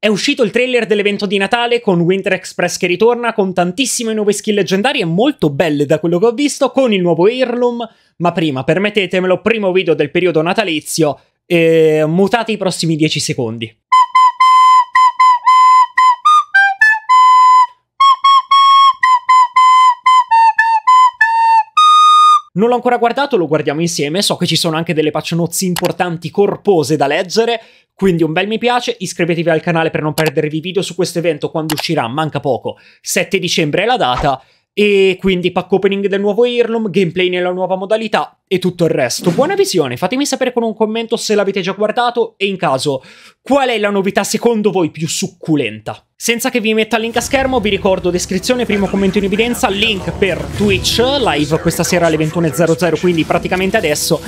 È uscito il trailer dell'evento di Natale con Winter Express che ritorna, con tantissime nuove skill leggendarie molto belle da quello che ho visto, con il nuovo Heirloom, ma prima, permettetemelo, primo video del periodo natalizio, e mutate i prossimi 10 secondi. Non l'ho ancora guardato, lo guardiamo insieme. So che ci sono anche delle patch notes importanti, corpose da leggere. Quindi un bel mi piace, iscrivetevi al canale per non perdervi video su questo evento quando uscirà, manca poco. 7 dicembre è la data. E quindi pack opening del nuovo Heirloom, gameplay nella nuova modalità e tutto il resto. Buona visione, fatemi sapere con un commento se l'avete già guardato e in caso qual è la novità secondo voi più succulenta. Senza che vi metta il link a schermo, vi ricordo descrizione, primo commento in evidenza, link per Twitch, live questa sera alle 21.00, quindi praticamente adesso,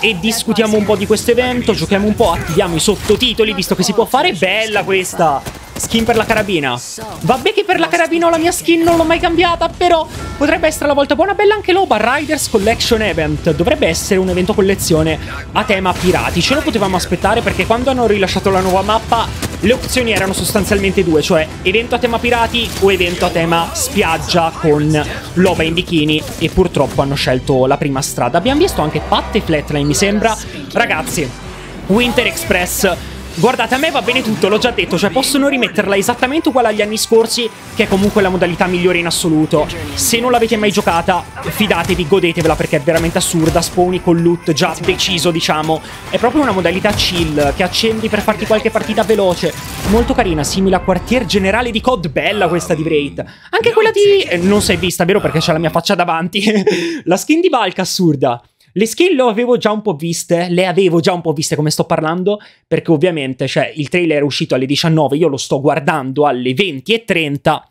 e discutiamo un po' di questo evento, giochiamo un po', attiviamo i sottotitoli, visto che si può fare, bella questa! Skin per la carabina. Vabbè che per la carabina ho la mia skin non l'ho mai cambiata, però potrebbe essere la volta buona. Bella anche l'Oba Riders Collection Event. Dovrebbe essere un evento collezione a tema pirati. Ce lo potevamo aspettare perché quando hanno rilasciato la nuova mappa le opzioni erano sostanzialmente due, cioè evento a tema pirati o evento a tema spiaggia con l'Oba in bikini e purtroppo hanno scelto la prima strada. Abbiamo visto anche Pat Flatline, mi sembra. Ragazzi, Winter Express Guardate, a me va bene tutto, l'ho già detto, cioè possono rimetterla esattamente uguale agli anni scorsi, che è comunque la modalità migliore in assoluto. Se non l'avete mai giocata, fidatevi, godetevela perché è veramente assurda, spawni con loot già deciso, diciamo. È proprio una modalità chill, che accendi per farti qualche partita veloce. Molto carina, simile a quartier generale di COD, bella questa di Wraith. Anche quella di... Eh, non è vista, vero? Perché c'è la mia faccia davanti. la skin di Valk assurda. Le skill le avevo già un po' viste, le avevo già un po' viste come sto parlando, perché ovviamente, cioè, il trailer è uscito alle 19, io lo sto guardando alle 20.30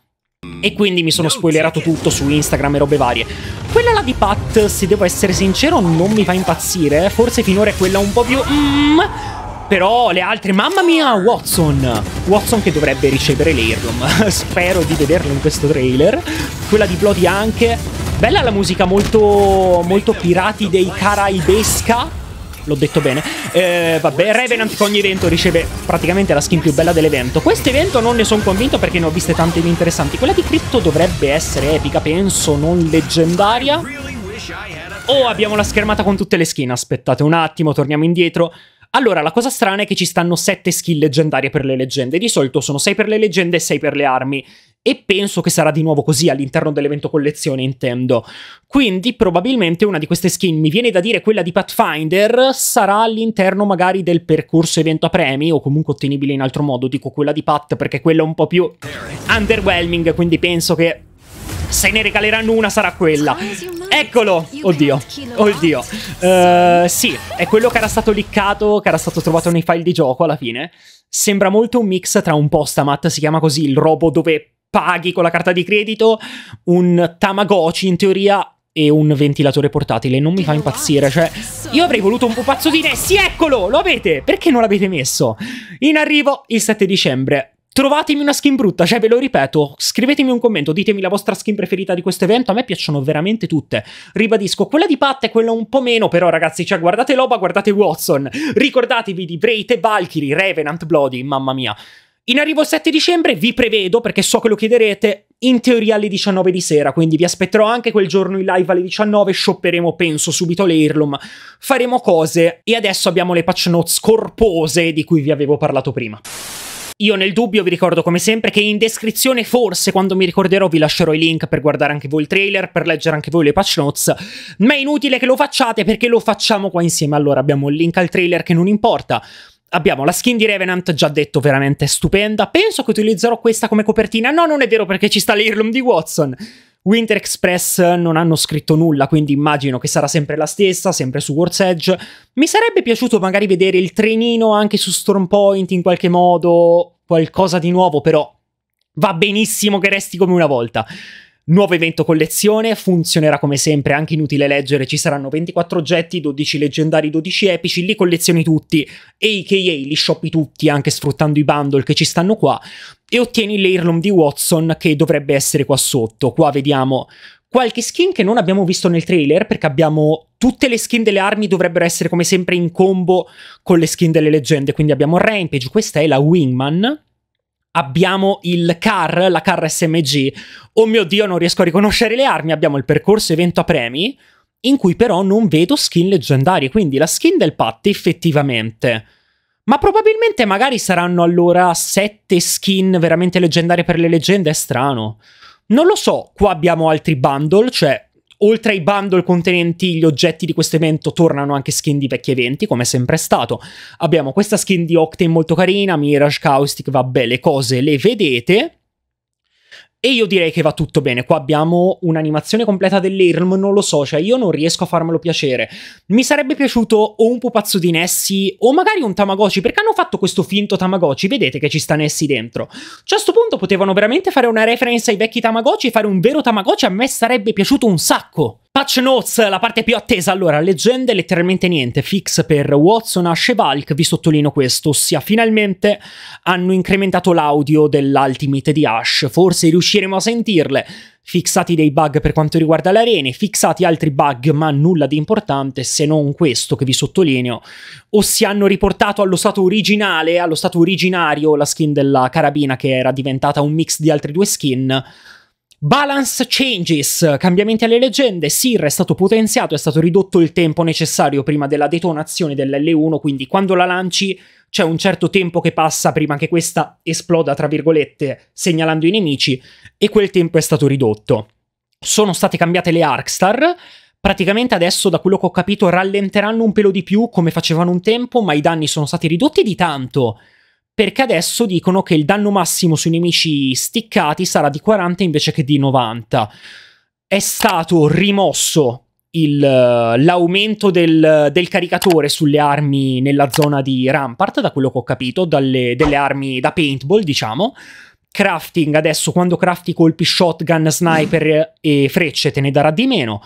e quindi mi sono spoilerato tutto su Instagram e robe varie. Quella là di Pat, se devo essere sincero, non mi fa impazzire, forse finora è quella un po' più... Mm, però le altre, mamma mia, Watson! Watson che dovrebbe ricevere l'Airloom. Spero di vederlo in questo trailer. Quella di Bloody anche. Bella la musica molto, molto pirati dei Caraibesca. L'ho detto bene. Eh, vabbè, Revenant che ogni evento riceve praticamente la skin più bella dell'evento. Questo evento non ne sono convinto perché ne ho viste tante di interessanti. Quella di Crypto dovrebbe essere epica, penso, non leggendaria. Oh, abbiamo la schermata con tutte le skin. Aspettate un attimo, torniamo indietro. Allora, la cosa strana è che ci stanno 7 skill leggendarie per le leggende. Di solito sono 6 per le leggende e 6 per le armi e penso che sarà di nuovo così all'interno dell'evento collezione, intendo. Quindi probabilmente una di queste skin, mi viene da dire quella di Pathfinder, sarà all'interno magari del percorso evento a premi o comunque ottenibile in altro modo, dico quella di Pat perché quella è un po' più underwhelming, quindi penso che se ne regaleranno una sarà quella. Eccolo! Oddio, oddio. Uh, sì, è quello che era stato liccato, che era stato trovato nei file di gioco alla fine. Sembra molto un mix tra un postamat, si chiama così, il robo dove paghi con la carta di credito, un Tamagotchi in teoria e un ventilatore portatile. Non mi fa impazzire. Cioè, io avrei voluto un pupazzo di Nessi. Eccolo, lo avete. Perché non l'avete messo? In arrivo il 7 dicembre. Trovatemi una skin brutta, cioè ve lo ripeto, scrivetemi un commento, ditemi la vostra skin preferita di questo evento, a me piacciono veramente tutte. Ribadisco, quella di Pat è quella un po' meno, però ragazzi, cioè guardate Loba, guardate Watson, ricordatevi di Wraith e Valkyrie, Revenant, Bloody, mamma mia. In arrivo il 7 dicembre vi prevedo, perché so che lo chiederete, in teoria alle 19 di sera, quindi vi aspetterò anche quel giorno in live alle 19, shopperemo penso subito l'Airloom, faremo cose e adesso abbiamo le patch notes corpose di cui vi avevo parlato prima. Io nel dubbio vi ricordo come sempre che in descrizione forse quando mi ricorderò vi lascerò i link per guardare anche voi il trailer, per leggere anche voi le patch notes, ma è inutile che lo facciate perché lo facciamo qua insieme. Allora abbiamo il link al trailer che non importa, Abbiamo la skin di Revenant, già detto, veramente stupenda. Penso che utilizzerò questa come copertina. No, non è vero perché ci sta l'Heirloom di Watson. Winter Express non hanno scritto nulla, quindi immagino che sarà sempre la stessa, sempre su World's Edge. Mi sarebbe piaciuto magari vedere il trenino anche su Stormpoint in qualche modo, qualcosa di nuovo, però va benissimo che resti come una volta. Nuovo evento collezione, funzionerà come sempre, anche inutile leggere, ci saranno 24 oggetti, 12 leggendari, 12 epici, li collezioni tutti, a.k.a. li shoppi tutti, anche sfruttando i bundle che ci stanno qua, e ottieni l'Airloom di Watson che dovrebbe essere qua sotto. Qua vediamo qualche skin che non abbiamo visto nel trailer, perché abbiamo tutte le skin delle armi dovrebbero essere come sempre in combo con le skin delle leggende, quindi abbiamo Rampage, questa è la Wingman, abbiamo il CAR, la CAR SMG. Oh mio dio, non riesco a riconoscere le armi. Abbiamo il percorso evento a premi, in cui però non vedo skin leggendarie. Quindi la skin del Pat effettivamente. Ma probabilmente magari saranno allora sette skin veramente leggendarie per le leggende, è strano. Non lo so, qua abbiamo altri bundle, cioè oltre ai bundle contenenti gli oggetti di questo evento tornano anche skin di vecchi eventi, come è sempre stato. Abbiamo questa skin di Octane molto carina, Mirage Caustic, vabbè, le cose le vedete. E io direi che va tutto bene. Qua abbiamo un'animazione completa dell'Irm, non lo so, cioè io non riesco a farmelo piacere. Mi sarebbe piaciuto o un pupazzo di Nessie o magari un Tamagotchi, perché hanno fatto questo finto Tamagotchi, vedete che ci sta Nessie dentro. Cioè a questo punto potevano veramente fare una reference ai vecchi Tamagotchi e fare un vero Tamagotchi, a me sarebbe piaciuto un sacco. Patch Notes, la parte più attesa. Allora, leggende letteralmente niente. Fix per Watson, Ash e Valk, vi sottolineo questo, ossia finalmente hanno incrementato l'audio dell'Ultimate di Ash. Forse riusciremo a sentirle. Fixati dei bug per quanto riguarda le arene, fixati altri bug, ma nulla di importante se non questo che vi sottolineo. Ossia hanno riportato allo stato originale, allo stato originario, la skin della carabina che era diventata un mix di altre due skin Balance changes, cambiamenti alle leggende, Sir è stato potenziato, è stato ridotto il tempo necessario prima della detonazione dell'L1, quindi quando la lanci c'è un certo tempo che passa prima che questa esploda, tra virgolette, segnalando i nemici, e quel tempo è stato ridotto. Sono state cambiate le Arkstar, praticamente adesso, da quello che ho capito, rallenteranno un pelo di più come facevano un tempo, ma i danni sono stati ridotti di tanto perché adesso dicono che il danno massimo sui nemici sticcati sarà di 40 invece che di 90. È stato rimosso il, l'aumento del, del, caricatore sulle armi nella zona di Rampart, da quello che ho capito, dalle, delle armi da paintball, diciamo. Crafting, adesso quando crafti colpi shotgun, sniper e frecce te ne darà di meno.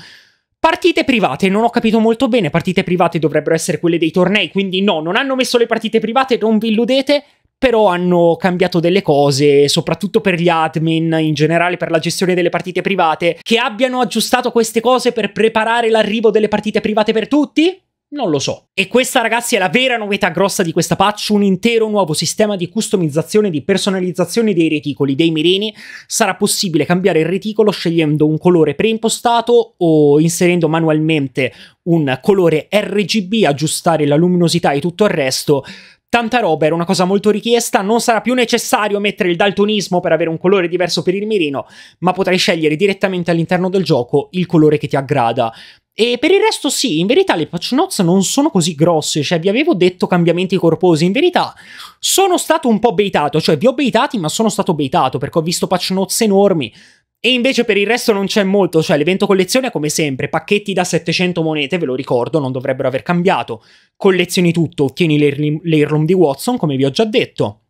Partite private, non ho capito molto bene, partite private dovrebbero essere quelle dei tornei, quindi no, non hanno messo le partite private, non vi illudete, però hanno cambiato delle cose, soprattutto per gli admin, in generale per la gestione delle partite private, che abbiano aggiustato queste cose per preparare l'arrivo delle partite private per tutti? Non lo so. E questa, ragazzi, è la vera novità grossa di questa patch, un intero nuovo sistema di customizzazione e di personalizzazione dei reticoli, dei mirini. Sarà possibile cambiare il reticolo scegliendo un colore preimpostato o inserendo manualmente un colore RGB, aggiustare la luminosità e tutto il resto. Tanta roba, era una cosa molto richiesta, non sarà più necessario mettere il daltonismo per avere un colore diverso per il mirino, ma potrai scegliere direttamente all'interno del gioco il colore che ti aggrada. E per il resto sì, in verità le patch notes non sono così grosse, cioè vi avevo detto cambiamenti corposi, in verità sono stato un po' baitato, cioè vi ho baitati ma sono stato baitato perché ho visto patch notes enormi, e invece per il resto non c'è molto, cioè l'evento collezione è come sempre, pacchetti da 700 monete, ve lo ricordo, non dovrebbero aver cambiato. Collezioni tutto, ottieni l'Airloom di Watson, come vi ho già detto.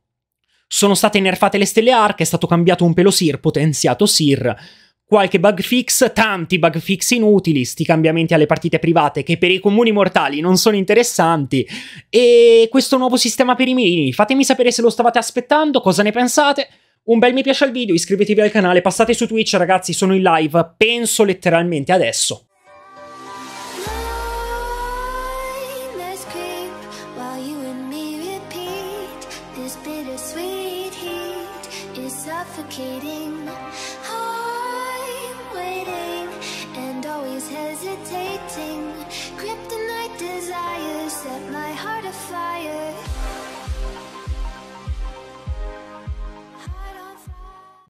Sono state nerfate le stelle arc, è stato cambiato un pelo Sir, potenziato Sir. Qualche bug fix, tanti bug fix inutili, sti cambiamenti alle partite private che per i comuni mortali non sono interessanti. E questo nuovo sistema per i mirini, fatemi sapere se lo stavate aspettando, cosa ne pensate. Un bel mi piace al video, iscrivetevi al canale, passate su Twitch ragazzi, sono in live, penso letteralmente adesso. hesitating. Desires set my heart afire